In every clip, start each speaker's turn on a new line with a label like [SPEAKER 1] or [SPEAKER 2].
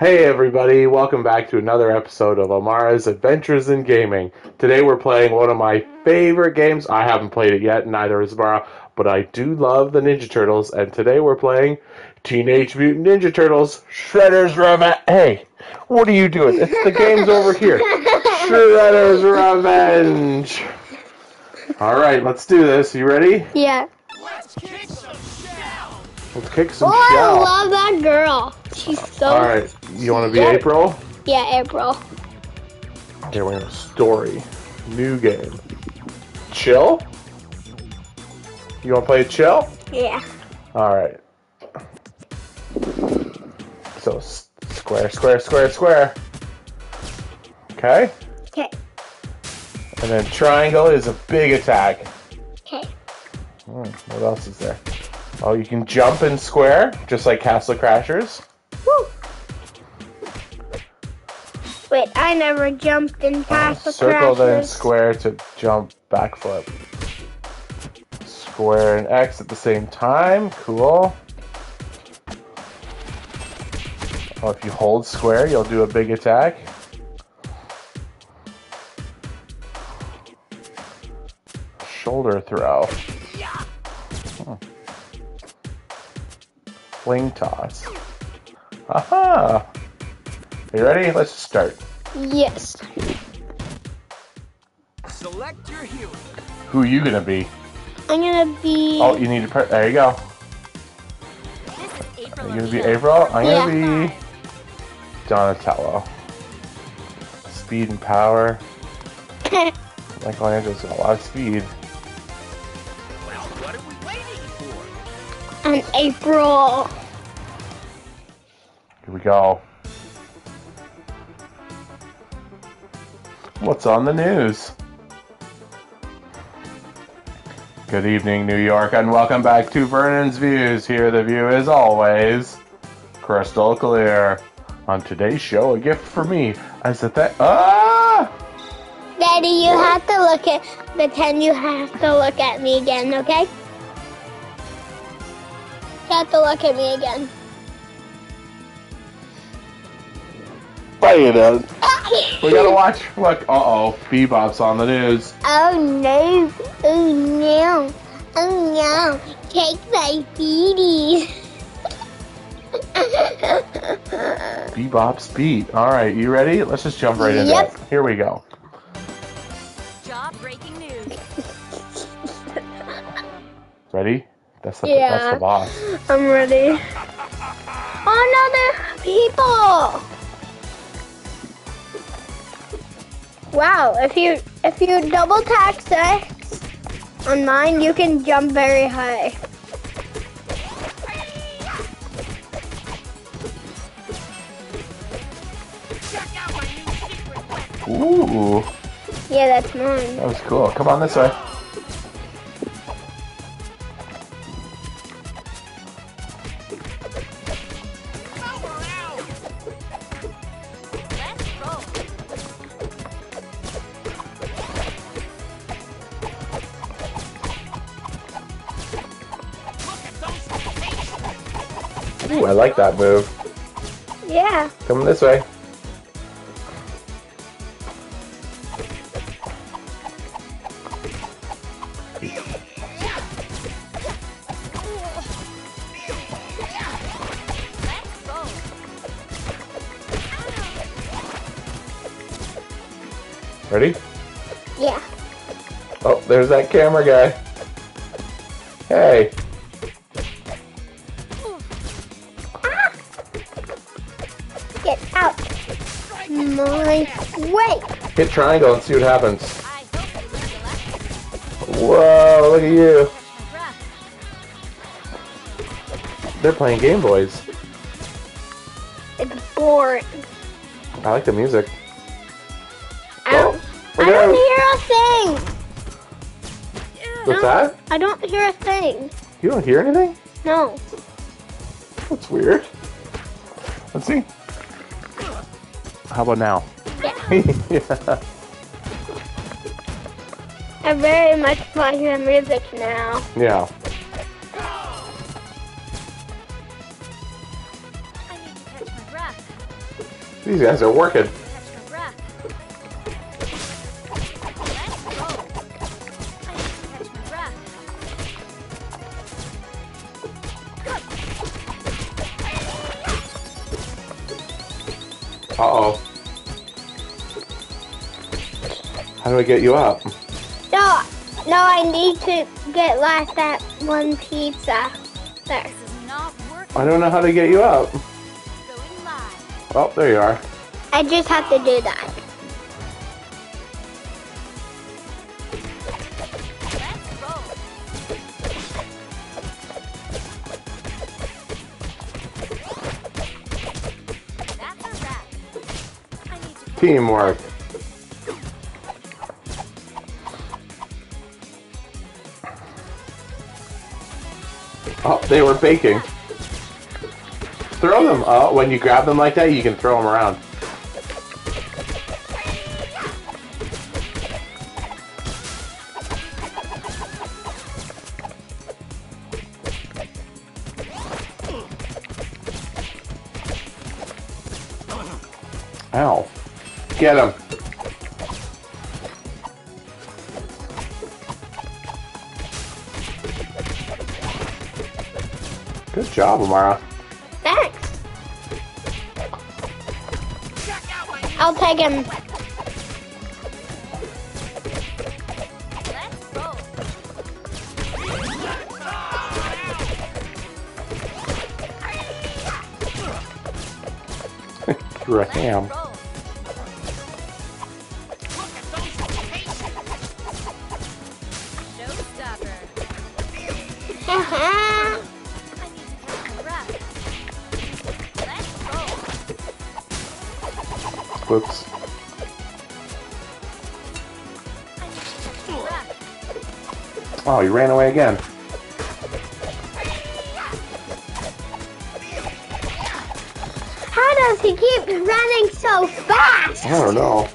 [SPEAKER 1] Hey everybody, welcome back to another episode of Amara's Adventures in Gaming. Today we're playing one of my favorite games. I haven't played it yet, neither has Amara, but I do love the Ninja Turtles, and today we're playing Teenage Mutant Ninja Turtles Shredder's Revenge. Hey, what are you doing? It's the game's over here. Shredder's Revenge. Alright, let's do this. You ready?
[SPEAKER 2] Yeah.
[SPEAKER 1] Let's kick some
[SPEAKER 2] Oh,
[SPEAKER 1] shell.
[SPEAKER 2] I love that girl. She's so.
[SPEAKER 1] Alright, you want to be
[SPEAKER 2] Yeah.
[SPEAKER 1] April?
[SPEAKER 2] Yeah, April.
[SPEAKER 1] Okay, we're gonna story. New game. Chill? You wanna play chill?
[SPEAKER 2] Yeah.
[SPEAKER 1] Alright. So, square, square, square, square. Okay?
[SPEAKER 2] Okay.
[SPEAKER 1] And then triangle is a big attack.
[SPEAKER 2] Okay.
[SPEAKER 1] Hmm, what else is there? Oh, you can jump in square, just like Castle Crashers.
[SPEAKER 2] Woo. Wait, I never jumped in
[SPEAKER 1] Uh,
[SPEAKER 2] Castle
[SPEAKER 1] circle then square to jump backflip. Square and X at the same time. Cool. Oh, if you hold square, you'll do a big attack. Shoulder throw. Hmm. Fling toss. Aha! You ready? Let's start.
[SPEAKER 2] Yes.
[SPEAKER 3] Select your hero.
[SPEAKER 1] Who are you gonna be?
[SPEAKER 2] I'm gonna be.
[SPEAKER 1] Oh, you need to. Pre- there you go. You're gonna be April? I'm gonna be Donatello. Speed and power. Michelangelo's got a lot of speed.
[SPEAKER 2] And April.
[SPEAKER 1] Here we go. What's on the news? Good evening, New York, and welcome back to Vernon's Views. Here, the view is always crystal clear. On today's show, a gift for me as a th- ah!
[SPEAKER 2] Daddy, you have to look at. Pretend you have to look at me again, okay? You have to look at me again.
[SPEAKER 1] Bring it in. We gotta watch. Look, uh oh, Bebop's on the news.
[SPEAKER 2] Oh no! Oh no! Oh no! Take my feeties!
[SPEAKER 1] Bebop's beat. All right, you ready? Let's just jump right into
[SPEAKER 2] Yep.
[SPEAKER 1] it. Here we go.
[SPEAKER 4] Job breaking news.
[SPEAKER 1] Ready? That's the
[SPEAKER 2] Yeah.
[SPEAKER 1] that's the boss.
[SPEAKER 2] I'm ready. Oh no, people! Wow, if you if you double tap X on mine, you can jump very high.
[SPEAKER 3] Check out my new secret weapon.
[SPEAKER 1] Ooh,
[SPEAKER 2] Yeah, that's mine.
[SPEAKER 1] that was cool. Come on this way. Like that move.
[SPEAKER 2] Yeah.
[SPEAKER 1] Come this way. Ready?
[SPEAKER 2] Yeah.
[SPEAKER 1] Oh, there's that camera guy. Hit triangle and see what happens.
[SPEAKER 4] I hope you learned a lesson.
[SPEAKER 1] Whoa, look at you. They're playing Game Boys.
[SPEAKER 2] It's boring.
[SPEAKER 1] I like the music.
[SPEAKER 2] Oh, I don't, I don't hear a thing.
[SPEAKER 1] What's that?
[SPEAKER 2] I don't hear a thing.
[SPEAKER 1] You don't hear anything?
[SPEAKER 2] No.
[SPEAKER 1] That's weird. Let's see. How about now?
[SPEAKER 2] Yeah.
[SPEAKER 1] yeah.
[SPEAKER 2] I very much like the music now.
[SPEAKER 1] Yeah.
[SPEAKER 4] I need to catch my breath.
[SPEAKER 1] These guys are working. How do I get you up?
[SPEAKER 2] No, no, I need to get like that one pizza. There.
[SPEAKER 4] This is not working.
[SPEAKER 1] I don't know how to get you up. Oh, there you are.
[SPEAKER 2] I just have to do that.
[SPEAKER 4] Let's
[SPEAKER 1] they were baking. Throw them. Oh, when you grab them like that, you can throw them around. Ow. Get him. Good job, Amara.
[SPEAKER 2] Thanks. I'll take him.
[SPEAKER 4] Let's go.
[SPEAKER 1] Whoops.
[SPEAKER 4] I need to catch my breath.
[SPEAKER 1] Oh, he ran away again.
[SPEAKER 2] How does he keep running so fast?
[SPEAKER 1] I don't know.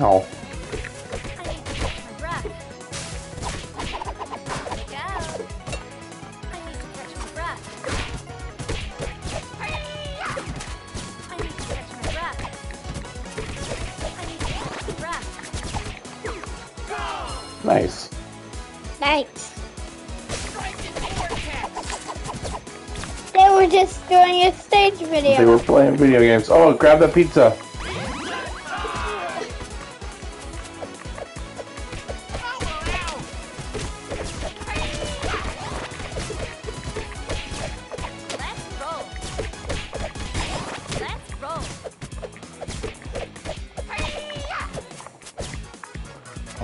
[SPEAKER 4] Breath.
[SPEAKER 1] Nice.
[SPEAKER 2] Thanks. They were just doing a stage video.
[SPEAKER 1] They were playing video games. Oh, grab the pizza.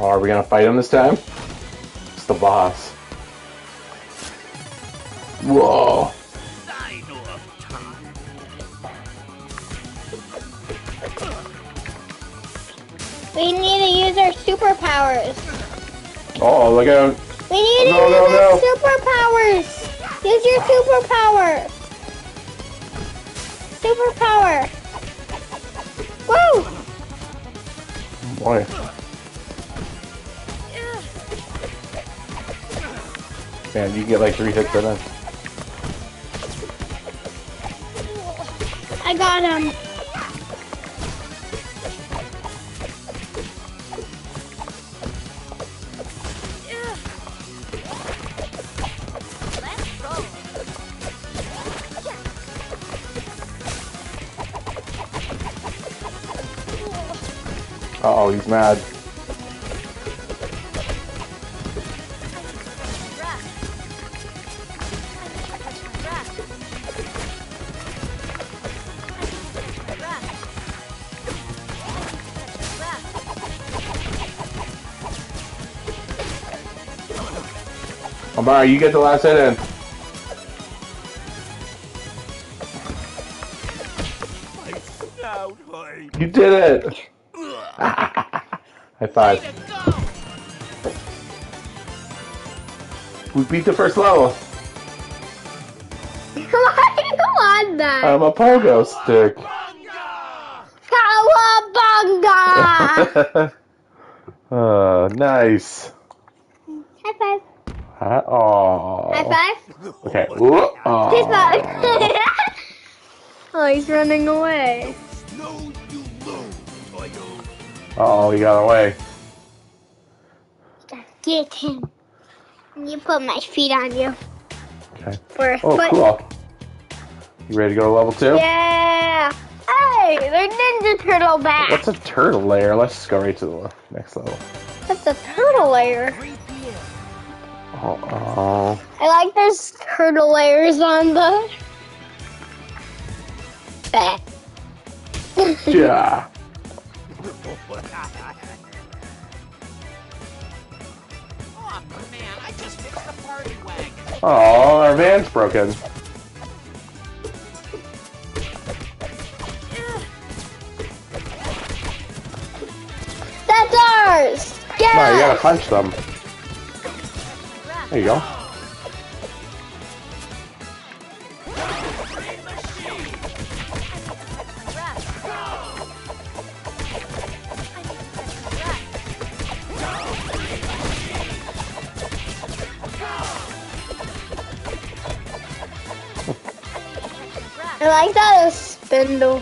[SPEAKER 1] Are we gonna fight him this time? It's the boss. Whoa.
[SPEAKER 3] Dino of time.
[SPEAKER 2] We need to use our superpowers.
[SPEAKER 1] Oh, look at him.
[SPEAKER 2] We need to use
[SPEAKER 1] no,
[SPEAKER 2] our superpowers. Use your superpower. Superpower. Woo!
[SPEAKER 1] Boy. Man, you get like three hits in it.
[SPEAKER 2] I got him.
[SPEAKER 1] Uh oh, he's mad. Amara, you get the last hit in.
[SPEAKER 3] My snout hurt.
[SPEAKER 1] You did it! High five.
[SPEAKER 3] Way to go!
[SPEAKER 1] We beat the first level.
[SPEAKER 2] Why you on that?
[SPEAKER 1] I'm a pogo stick.
[SPEAKER 2] Cowabunga!
[SPEAKER 1] uh, nice.
[SPEAKER 2] High five.
[SPEAKER 1] Aw.
[SPEAKER 2] High five.
[SPEAKER 1] Okay. Ooh, aw.
[SPEAKER 2] High five. oh, he's running away.
[SPEAKER 3] No, you lose,
[SPEAKER 1] Uh-oh, he got away.
[SPEAKER 2] Get him. You put my feet on you.
[SPEAKER 1] Okay.
[SPEAKER 2] For a
[SPEAKER 1] Oh,
[SPEAKER 2] foot.
[SPEAKER 1] cool. You ready to go to level two?
[SPEAKER 2] Yeah. Hey, they're Ninja Turtle back.
[SPEAKER 1] What's a turtle layer? Let's just go right to the next level.
[SPEAKER 2] That's a turtle layer.
[SPEAKER 3] 3 p.m.
[SPEAKER 1] Oh.
[SPEAKER 2] I like there's turtle layers on the. Back.
[SPEAKER 1] Yeah.
[SPEAKER 3] oh man, I just fixed the party wagon.
[SPEAKER 1] Oh, our van's broken.
[SPEAKER 2] That's ours. Get
[SPEAKER 1] No, you gotta punch them. There you go.
[SPEAKER 2] I like that spindle.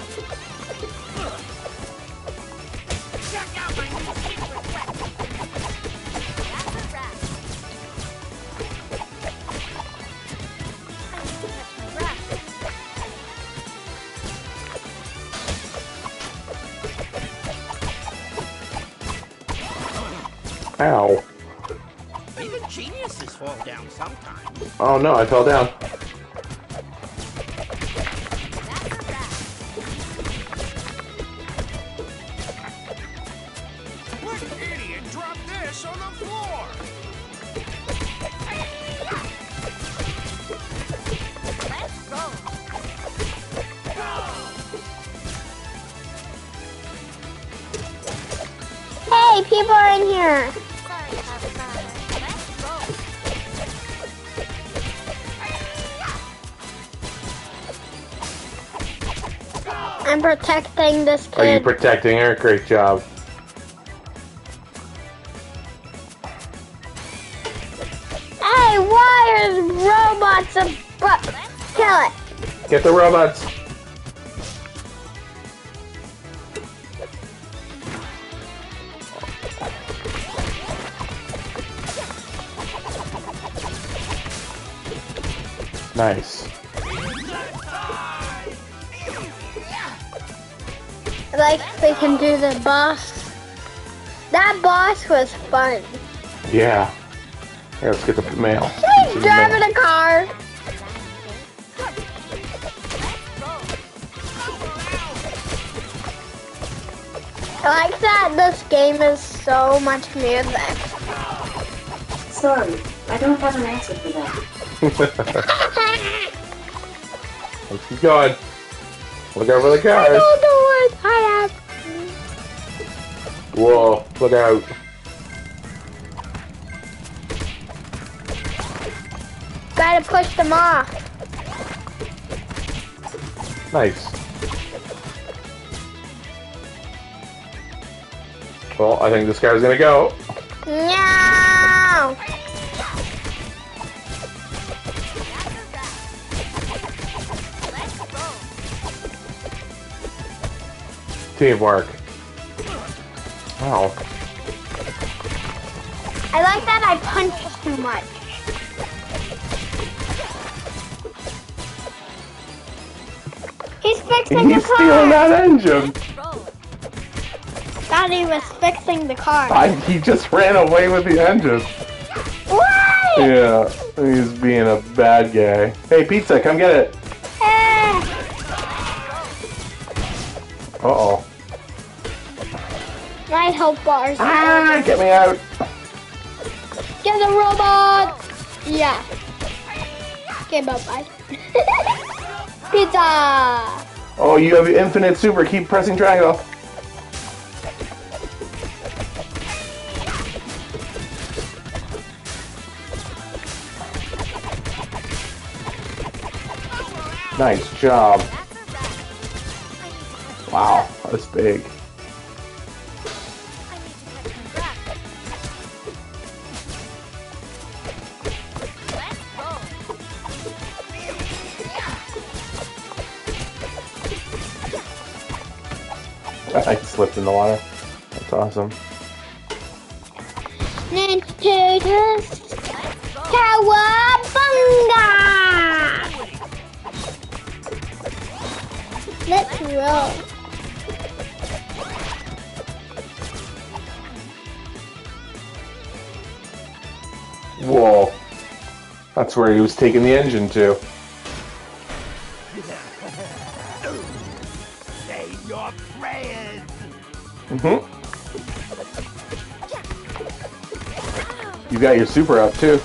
[SPEAKER 1] Oh no, I fell down.
[SPEAKER 4] That's a wrap.
[SPEAKER 3] What idiot dropped this on the floor?
[SPEAKER 4] Let's go.
[SPEAKER 2] Hey, people are in here. I'm protecting this
[SPEAKER 1] Are you protecting her? Great job.
[SPEAKER 2] hey, why are robots a Kill it.
[SPEAKER 1] Get the robots. Nice.
[SPEAKER 2] Like we can do the boss. That boss was fun.
[SPEAKER 1] Yeah. Here, let's get the mail.
[SPEAKER 2] He's driving a car. I like that this game is so much music.
[SPEAKER 5] Sorry, I don't have an answer for that.
[SPEAKER 1] Let's keep going. Look over the
[SPEAKER 2] I
[SPEAKER 1] cars. Whoa, look out.
[SPEAKER 2] Gotta push them off.
[SPEAKER 1] Nice. Well, I think this guy's gonna go.
[SPEAKER 2] No.
[SPEAKER 1] Teamwork. Wow.
[SPEAKER 2] I like that I punch too much. He's fixing
[SPEAKER 1] He's
[SPEAKER 2] the car.
[SPEAKER 1] stealing that engine.
[SPEAKER 2] Thought he was fixing the car.
[SPEAKER 1] I, he just ran away with the engine.
[SPEAKER 2] What?
[SPEAKER 1] Yeah, he's being a bad guy. Hey, pizza, come get it.
[SPEAKER 2] Eh. My health bars.
[SPEAKER 1] Ah, get me out.
[SPEAKER 2] Get the robot. Yeah. Okay, bye bye. Pizza.
[SPEAKER 1] Oh, you have infinite super. Keep pressing triangle. Nice job.
[SPEAKER 4] That's a wrap. I need to catch my
[SPEAKER 1] Wow, that's big. In the water. That's awesome.
[SPEAKER 2] Ninja Turtles. Cowabunga! Let's roll.
[SPEAKER 1] Whoa. That's where he was taking the engine to. Got your super up too.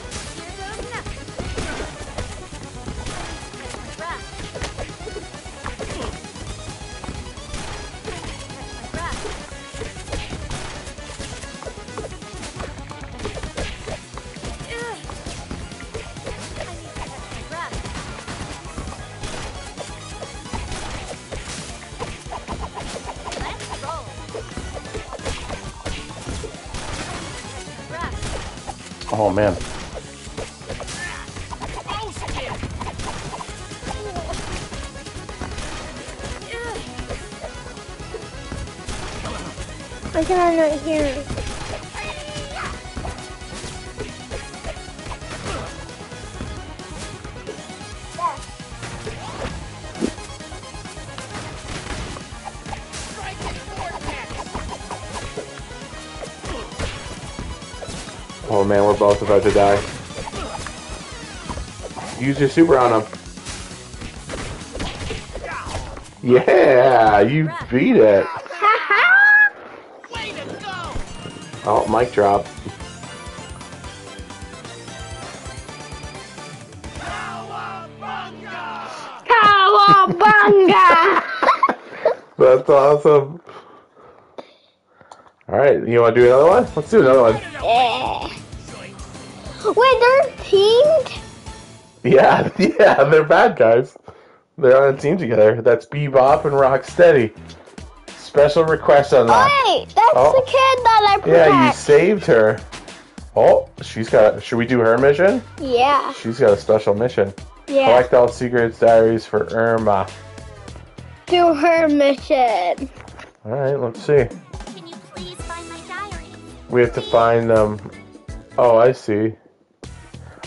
[SPEAKER 1] Oh man.
[SPEAKER 2] I cannot hear.
[SPEAKER 1] Both about to die. Use your super on him. Yeah, you beat it.
[SPEAKER 3] Way to go!
[SPEAKER 1] Oh, mic drop.
[SPEAKER 3] Cowabunga!
[SPEAKER 2] Cowabunga!
[SPEAKER 1] That's awesome. All right, you want to do another one? Let's do another one.
[SPEAKER 2] yeah. Wait, they're teamed?
[SPEAKER 1] Yeah, yeah, they're bad guys. They're on a team together. That's Bebop and Rocksteady. Special request on that.
[SPEAKER 2] Oh, wait, that's
[SPEAKER 1] Oh.
[SPEAKER 2] the kid that I protect.
[SPEAKER 1] Yeah, you saved her. Oh, she's got. Should we do her mission?
[SPEAKER 2] Yeah,
[SPEAKER 1] She's got a special mission.
[SPEAKER 2] yeah.
[SPEAKER 1] Collect all secrets diaries for Irma.
[SPEAKER 2] Do her mission.
[SPEAKER 1] All right, let's see.
[SPEAKER 4] Can you please find my diary?
[SPEAKER 1] We have to find them. Oh, I see.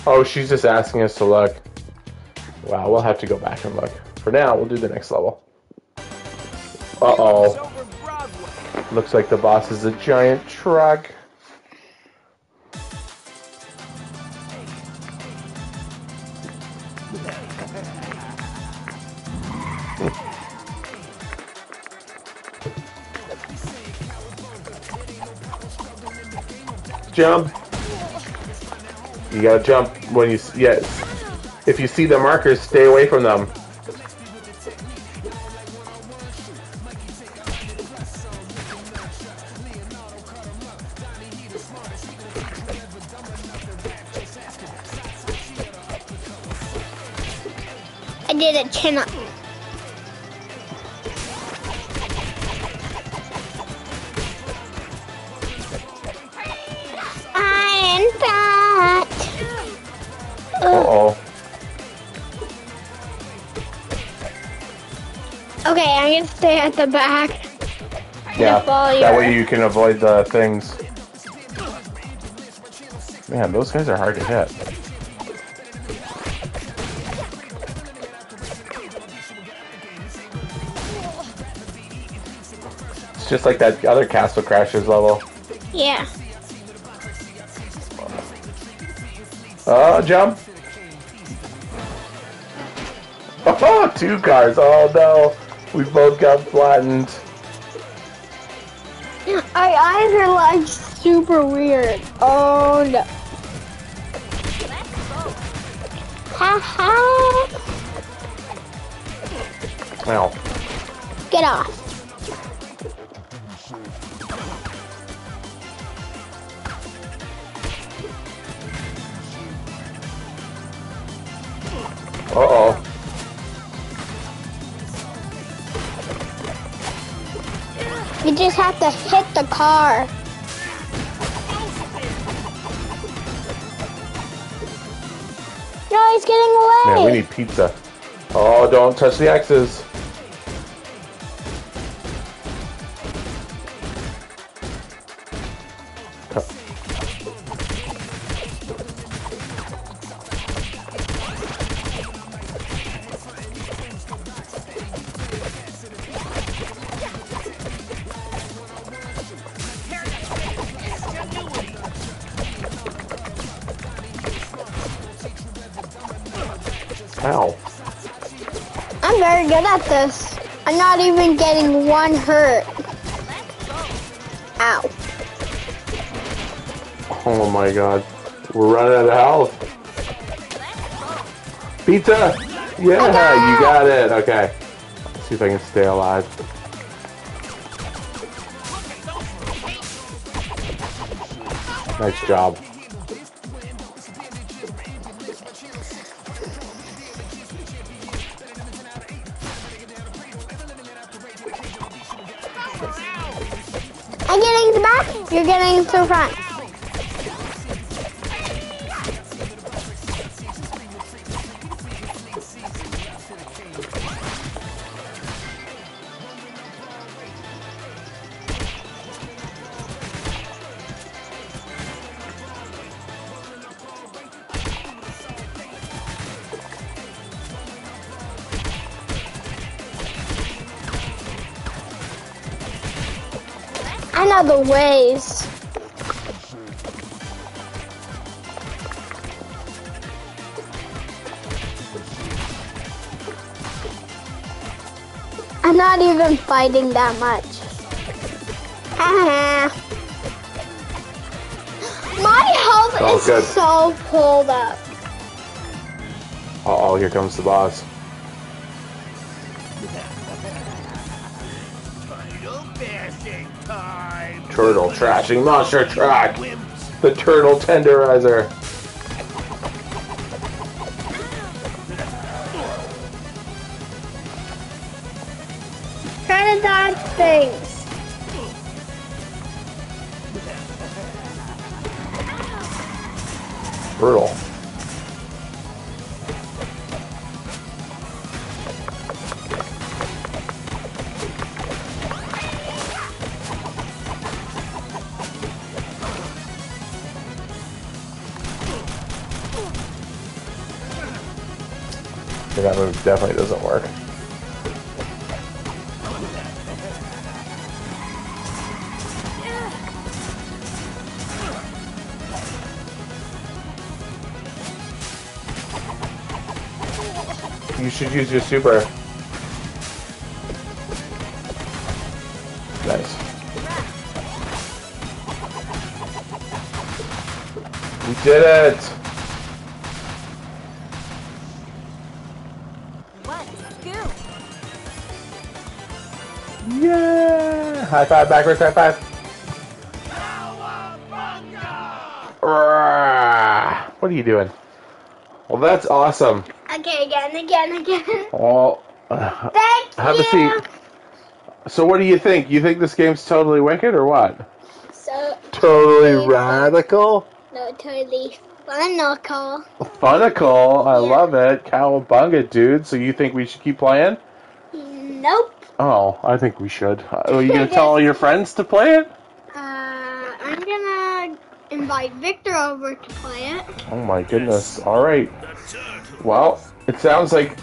[SPEAKER 1] Oh, she's just asking us to look. Wow, we'll have to go back and look. For now, we'll do the next level. Uh oh. Looks like the boss is a giant truck. Jump. You gotta jump when you yes. If you see the markers, stay away from them.
[SPEAKER 2] I did a chin Stay at the back.
[SPEAKER 1] Yeah, that way you can avoid the things. Man, those guys are hard to hit. It's just like that other Castle Crashers level.
[SPEAKER 2] Yeah.
[SPEAKER 1] Oh, jump! Oh, two cars. Oh no, we both got flattened.
[SPEAKER 2] Our eyes are like super weird. Oh no.
[SPEAKER 4] Let's.
[SPEAKER 2] Ha ha.
[SPEAKER 1] Ow.
[SPEAKER 2] Get off. To hit the car. No, he's getting away.
[SPEAKER 1] Man, we need pizza. Oh, don't touch the X's.
[SPEAKER 2] Even getting one hurt. Ow.
[SPEAKER 1] Oh my god. We're running out of health. Pizza! Yeah, you got it. Okay. Let's see if I can stay alive. Nice job.
[SPEAKER 2] You're getting to the front. I know the ways. I'm not even fighting that much. My health
[SPEAKER 1] Oh,
[SPEAKER 2] is
[SPEAKER 1] good.
[SPEAKER 2] so pulled up.
[SPEAKER 1] Uh oh, here comes the boss. Turtle trashing monster truck. The turtle tenderizer.
[SPEAKER 2] Try to dodge things.
[SPEAKER 1] Brutal. Use your super. Nice. We did it! Yeah! High five, backwards high five. What are you doing? Well, that's awesome.
[SPEAKER 2] Okay, again, again, again.
[SPEAKER 1] Well, uh,
[SPEAKER 2] Thank
[SPEAKER 1] have a seat. So, what do you think? You think this game's totally wicked or what?
[SPEAKER 2] So,
[SPEAKER 1] Totally radical?
[SPEAKER 2] no, totally funical.
[SPEAKER 1] Funical. I
[SPEAKER 2] Yeah.
[SPEAKER 1] love it. Cowabunga, dude. So, you think we should keep playing?
[SPEAKER 2] Nope.
[SPEAKER 1] Oh, I think we should. Uh, Are you going to tell all your friends to play it?
[SPEAKER 2] Uh, I'm gonna invite Victor over to play it.
[SPEAKER 1] Oh, my goodness. All right.
[SPEAKER 3] That's it.
[SPEAKER 1] Well, it sounds like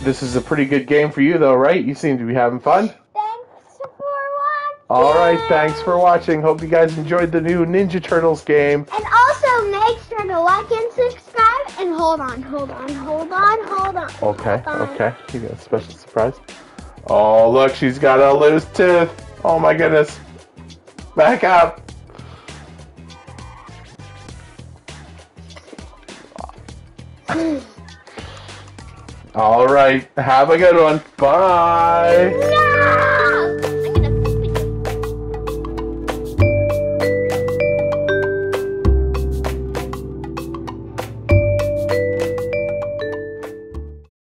[SPEAKER 1] this is a pretty good game for you, though, right? You seem to be having fun.
[SPEAKER 2] Thanks for watching.
[SPEAKER 1] All right, thanks for watching. Hope you guys enjoyed the new Ninja Turtles game.
[SPEAKER 2] And also make sure to like and subscribe. And hold on, hold on, hold on, hold on.
[SPEAKER 1] Okay,
[SPEAKER 2] Hold on.
[SPEAKER 1] okay. You got a special surprise. Oh, look, she's got a loose tooth. Oh my goodness. Back up. All right. Have a good one. Bye.
[SPEAKER 2] No!